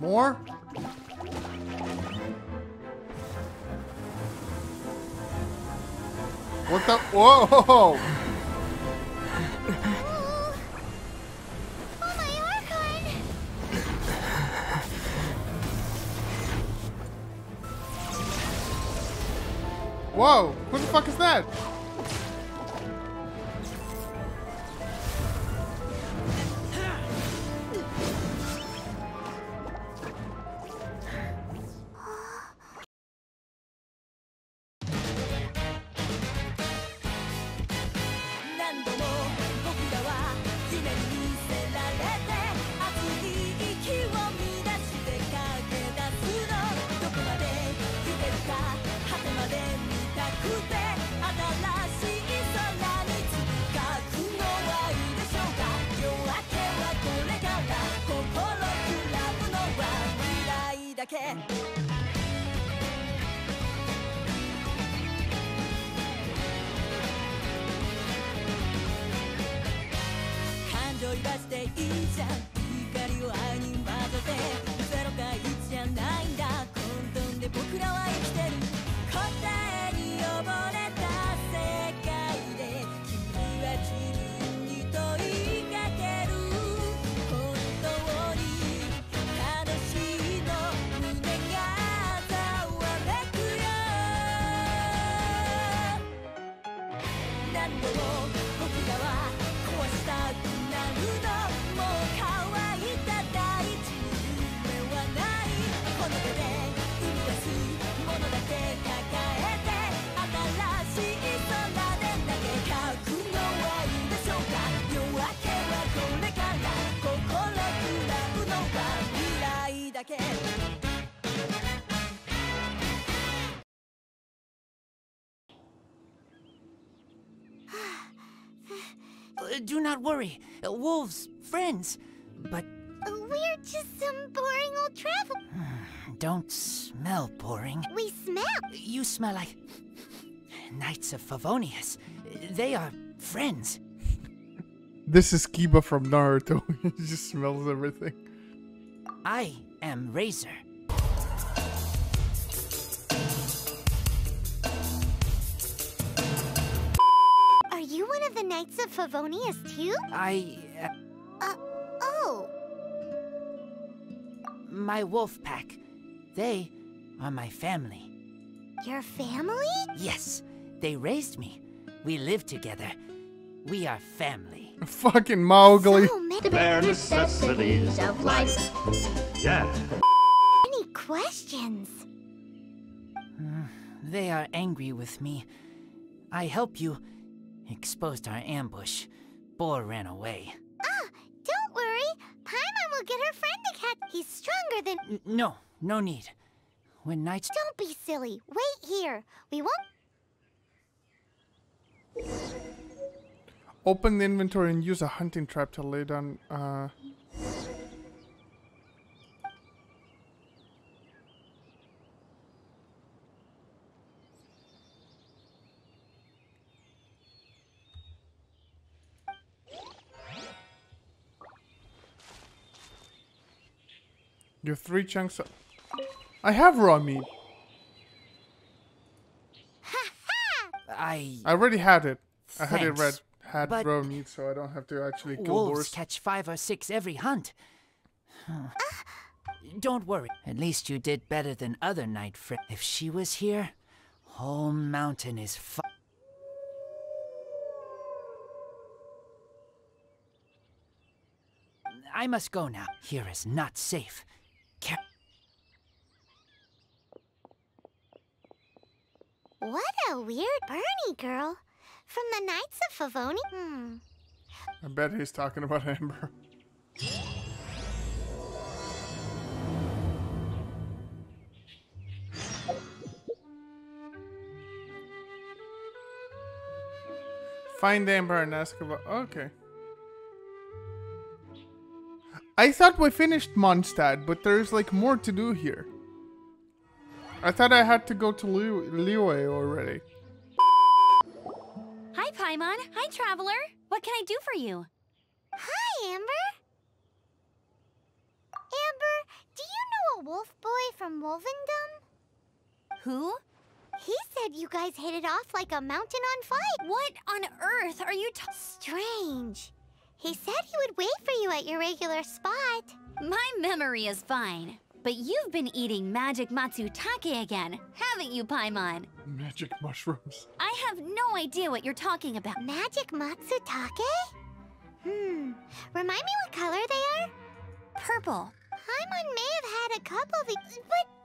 More? What the? Whoa! Whoa! Who the fuck is that? 酔いはていいじゃん。光を愛に混ぜて。Do not worry. Uh, wolves, friends. But We're just some boring old travel. don't smell boring. We smell. You smell like Knights of Favonius. They are friends. This is Kiba from Naruto. he just smells everything. I am Razor. Favonius too? I. Uh, Uh, oh. my wolf pack. They are my family. Your family? Yes, they raised me. We live together. We are family. Fucking Mowgli. So many, bare necessities of life. Yeah. many questions. They are angry with me. I help you. Exposed our ambush. Boar ran away. Ah, don't worry. Paimon will get her friend to catch. He's stronger than. N- no, no need. When knights. Don't be silly. Wait here. We won't. Open the inventory and use a hunting trap to lay down. Uh, you have three chunks. Of I have raw meat. I. I already had it. I had it red. Had but raw meat, so I don't have to actually kill Wolves boars. catch five or six every hunt. Huh. Don't worry. At least you did better than other night friends. If she was here, whole mountain is fu- I must go now. Here is not safe. Care- What a weird Bernie girl. From the Knights of Favoni? Hmm. I bet he's talking about Amber. Find Amber and ask about. Okay. I thought we finished Mondstadt, but there's like more to do here. I thought I had to go to Liu- Liyue already. Hi, Paimon. Hi, Traveler. What can I do for you? Hi, Amber. Amber, do you the wolf boy from Wolvendom? Who? He said you guys hit it off like a mountain on fire. What on earth are you ta- Strange. He said he would wait for you at your regular spot. My memory is fine. But you've been eating magic matsutake again, haven't you, Paimon? Magic mushrooms. I have no idea what you're talking about. Magic Matsutake? Hmm. Remind me what color they are? Purple. Paimon may have had a couple of these, but that's not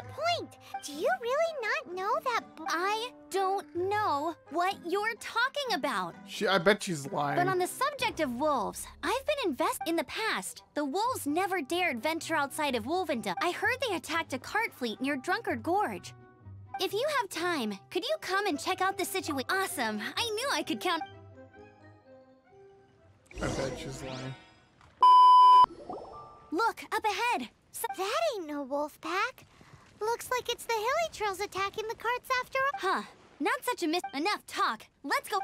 the point. Do you really not know that bo- I don't know what you're talking about. She, I bet she's lying. But on the subject of wolves, I've been invest in the past. The wolves never dared venture outside of Wolvendom. I heard they attacked a cart fleet near Drunkard Gorge. If you have time, could you come and check out the situation? Awesome. I knew I could count. I bet she's lying. Look, up ahead. So That ain't no wolf pack. Looks like it's the hilichurls attacking the carts after all. huh. Not such a miss. Enough talk. Let's go.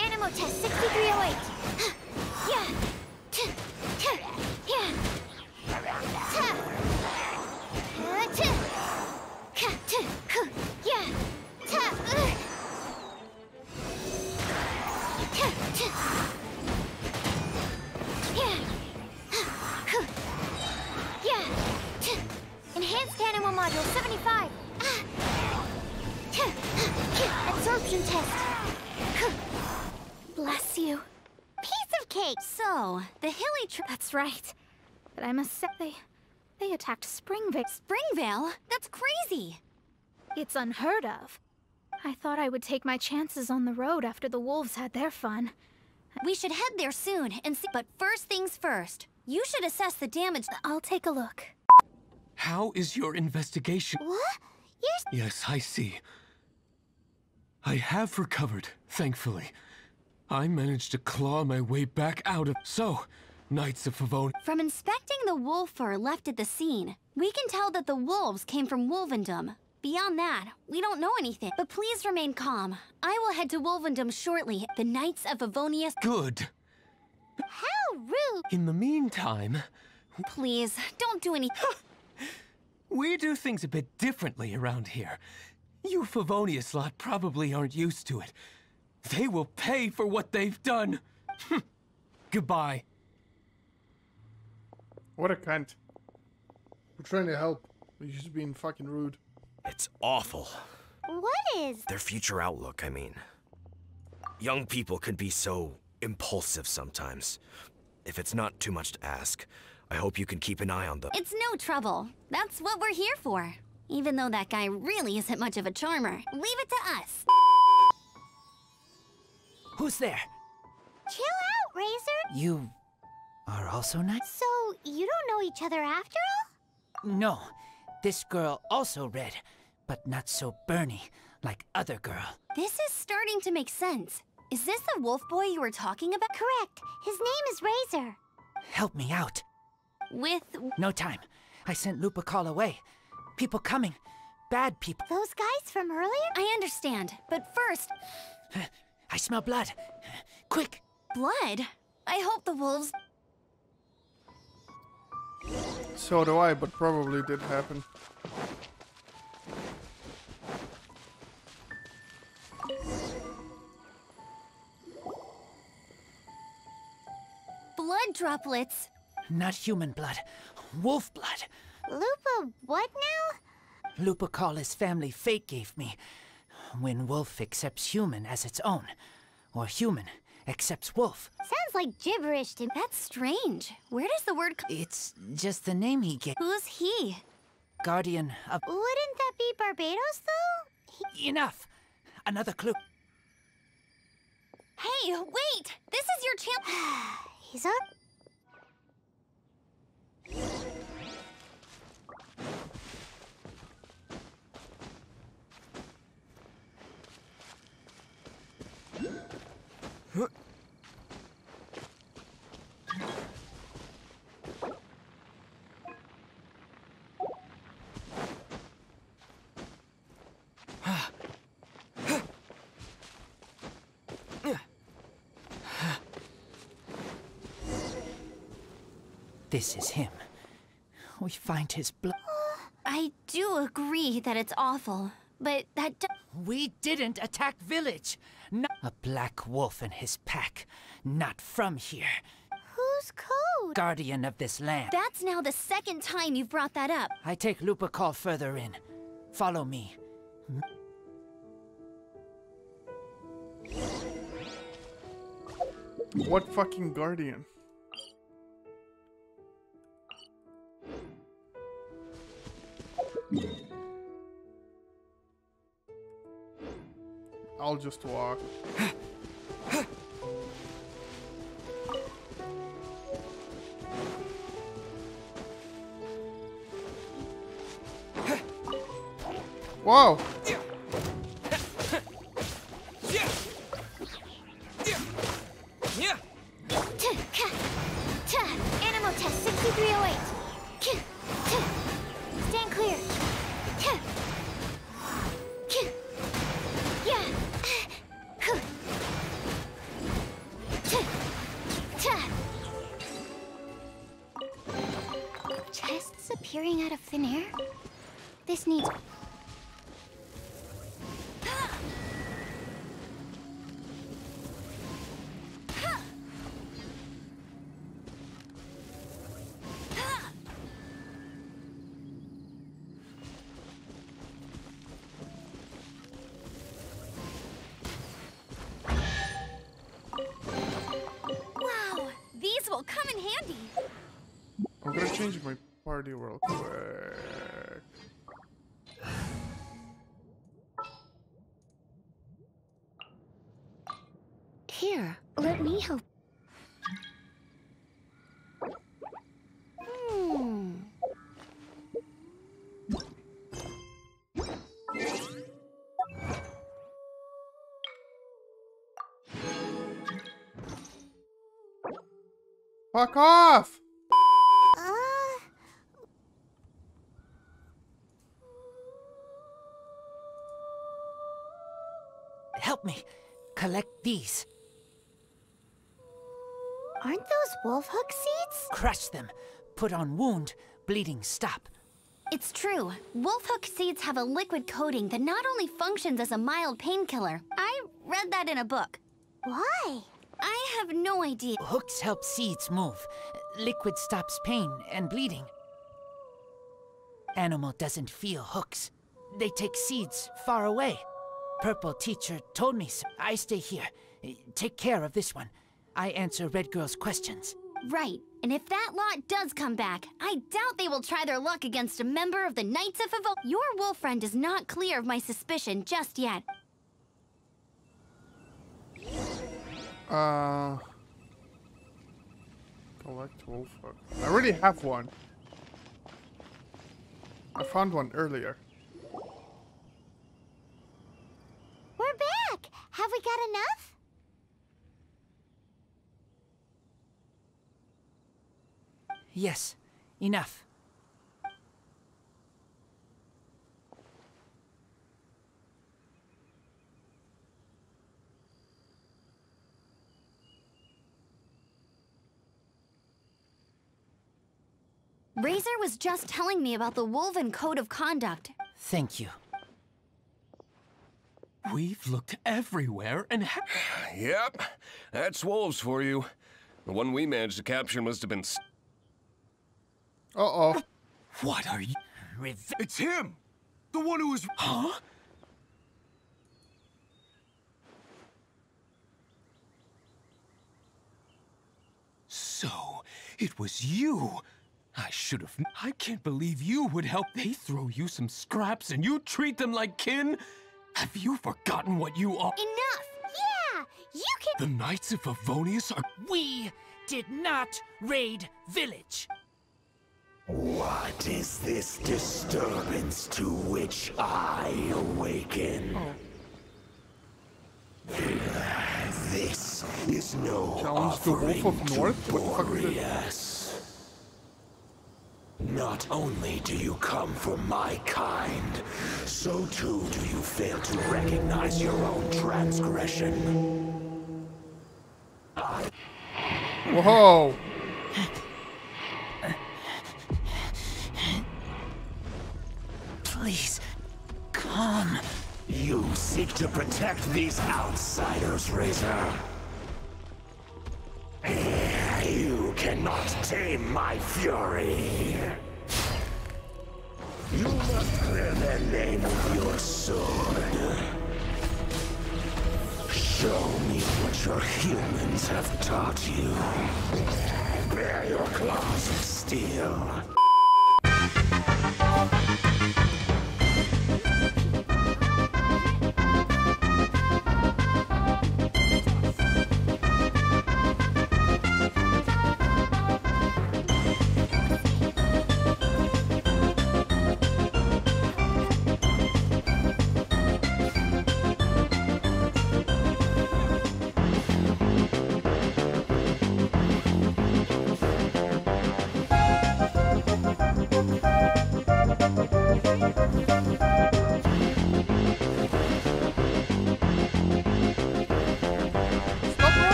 Animal test 6308. Module 75. Ah. Absorption test. Bless you. Piece of cake. So, the hilly tr- That's right. But I must say, they, they attacked Springvale. Springvale? That's crazy. It's unheard of. I thought I would take my chances on the road after the wolves had their fun. We should head there soon and see. But first things first. You should assess the damage. I'll take a look. How is your investigation? What? You're Yes, I see. I have recovered, thankfully. I managed to claw my way back out of. So, Knights of Favone. From inspecting the wolf fur left at the scene, we can tell that the wolves came from Wolvendom. Beyond that, we don't know anything. But please remain calm. I will head to Wolvendom shortly. The Knights of Avonia. Good. how rude. In the meantime, Please, don't do any. we do things a bit differently around here. You Favonius lot probably aren't used to it. They will pay for what they've done. Hm. Goodbye. What a cunt. We're trying to help. But just being fucking rude. It's awful. What is? Their future outlook, I mean. Young people can be so impulsive sometimes. If it's not too much to ask, I hope you can keep an eye on them. It's no trouble. That's what we're here for. Even though that guy really isn't much of a charmer. Leave it to us. Who's there? Chill out, Razor. You are also nice? So, you don't know each other after all? No. This girl also red, but not so burny like other girl. This is starting to make sense. Is this the wolf boy you were talking about? Correct. His name is Razor. Help me out. With. No time. I sent Lupical away. People coming. Bad people. Those guys from earlier? I understand, but first, I smell blood. Quick! blood. I hope the wolves. So do I, but probably did happen. Blood droplets. Not human blood. Wolf blood. Lupa, what now? Lupical his family fate gave me. When wolf accepts human as its own. Or human accepts wolf. Sounds like gibberish to me. That's strange. Where does the word come? It's just the name he gave. Who's he? Guardian of. Wouldn't that be Barbatos, though? He- Enough! Another clue. Hey, wait! This is your chance. He's up. This is him. We find his blood. Uh, I do agree that it's awful, but that do- We didn't attack village. No a black wolf and his pack. Not from here. Who's code? Guardian of this land. That's now the second time you've brought that up. I take Lupical further in. Follow me. What fucking guardian? I'll just walk. Whoa! Change my party real quick. Here, let me help. Hmm. Fuck off! Collect these. aren't those wolf hook seeds? Crush them. Put on wound. Bleeding stop. It's true. Wolfhook seeds have a liquid coating that not only functions as a mild painkiller. I read that in a book. Why? I have no idea. Hooks help seeds move. Liquid stops pain and bleeding. Animal doesn't feel hooks. They take seeds far away. Purple teacher told me so. I stay here. Take care of this one. I answer Red Girl's questions. Right. And if that lot does come back, I doubt they will try their luck against a member of the Knights of Evo. Your wolf friend is not clear of my suspicion just yet. Uh. Collect wolf hook. I already have one. I found one earlier. We're back! Have we got enough? Yes, enough. Razor was just telling me about the Wolven Code of Conduct. Thank you. We've looked everywhere and ha- Yep, that's wolves for you. The one we managed to capture must have been. s- Uh oh. What are you? Reve- It's him! The one who was. Huh? So, it was you. I should have. I can't believe you would help. They throw you some scraps and you treat them like kin. Have you forgotten what you are? Enough! Yeah! You can. The Knights of Favonius are. we did not raid village. What is this disturbance to which I awaken? Oh. This is no Challenge the Wolf of North? What the fuck is it? Not only do you come from my kind, so too do you fail to recognize your own transgression. Whoa! Please, come. You seek to protect these outsiders, Razor. Cannot tame my fury. You must clear their name with your sword. Show me what your humans have taught you. Bear your claws of steel.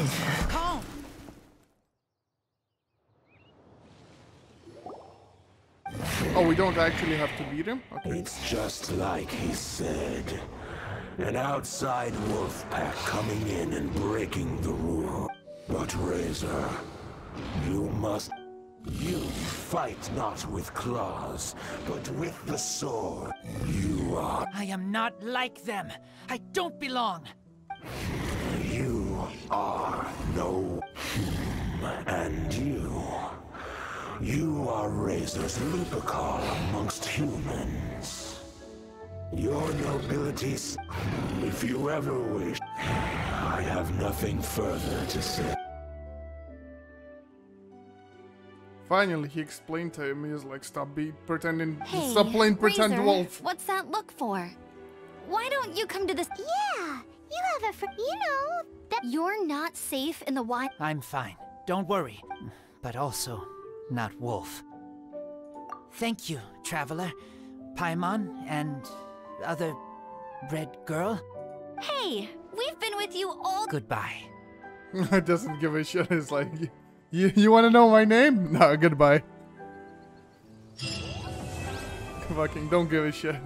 Please, calm. Oh, we don't actually have to beat him? Okay. It's just like he said. An outside wolf pack coming in and breaking the rule. But Razor, you must... You fight not with claws, but with the sword. You are... I am not like them. I don't belong. You are no human. And you... You are Razor's Lupical amongst humans. Your nobilities, if you ever wish, I have nothing further to say. Finally, he explained to him. He was like, "Stop be pretending. Hey, stop playing pretend Razor, wolf." What's that look for? Why don't you come to this? Yeah, you have a fr- you know, that You're not safe in the wild. I'm fine. Don't worry. But also, not Wolf. Thank you, Traveler, Paimon, and other Red Girl. Hey, we've been with you all. Goodbye. Doesn't give a shit. It's like, you you want to know my name? No, goodbye. Fucking don't give a shit.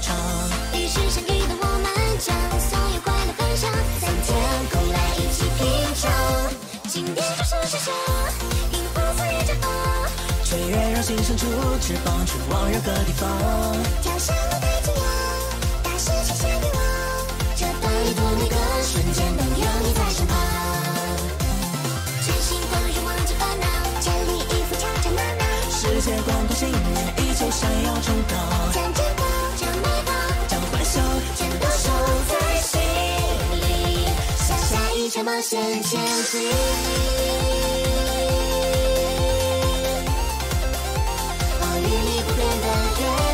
闯，于是相遇的我们，将所有快乐分享。在天空来，一起品尝经典，双手相守，樱花从日出风吹越绕行，伸出翅膀去往任何地方。跳上舞台，紧握，大声写下愿望。这段旅途每的瞬间，都有你在身旁。全心投入，忘记烦恼，全力以赴，挑战闹闹。世界广阔，信念依旧，闪耀崇高。向前进 oh 与你不变的约。